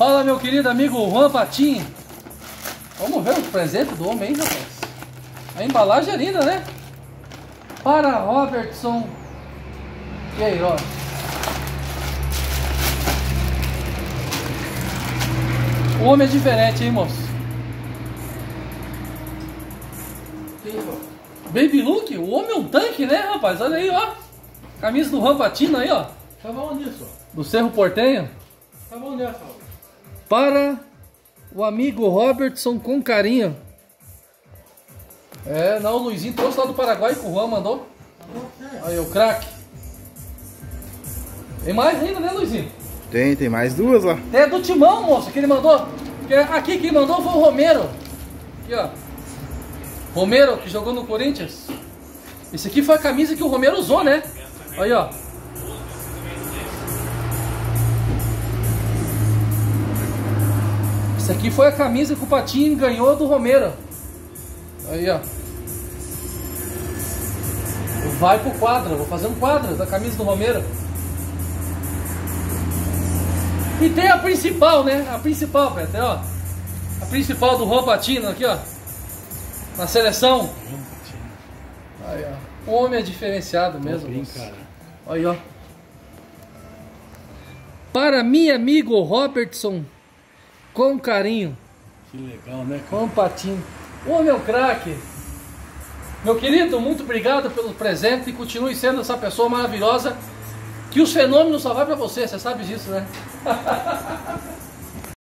Fala, meu querido amigo Juan Patim. Vamos ver o presente do homem aí, rapaz. A embalagem é linda, né? Para Robertson Queiroz. O homem é diferente, hein, moço? Baby Luke, o homem é um tanque, né, rapaz? Olha aí, ó. Camisa do Rampatina aí, ó. Tá bom nisso. Do Cerro Portenho. Tá bom nessa. Para o amigo Robertson com carinho. É, não, o Luizinho trouxe lá do Paraguai que o Juan mandou. Aí, o craque. Tem mais ainda, né, Luizinho? Tem, tem mais duas lá. É do Timão, moço, que ele mandou. Que aqui quem mandou foi o Romero. Aqui, ó. Romero, que jogou no Corinthians. Esse aqui foi a camisa que o Romero usou, né? Aí, ó. Essa aqui foi a camisa que o Patinho ganhou do Romero. Aí, ó. Vai pro quadro, vou fazer um quadro da camisa do Romero. E tem a principal, né? A principal, Pepe, ó. A principal do Juan Patino aqui, ó. Na seleção. Aí, ó. O homem é diferenciado mesmo. Bem, cara. Aí, ó. Para meu amigo Robertson, com carinho, Que legal, né, cara? com patinho. Ô meu craque! Meu querido, muito obrigado pelo presente e continue sendo essa pessoa maravilhosa que os fenômenos só vai pra você, você sabe disso, né?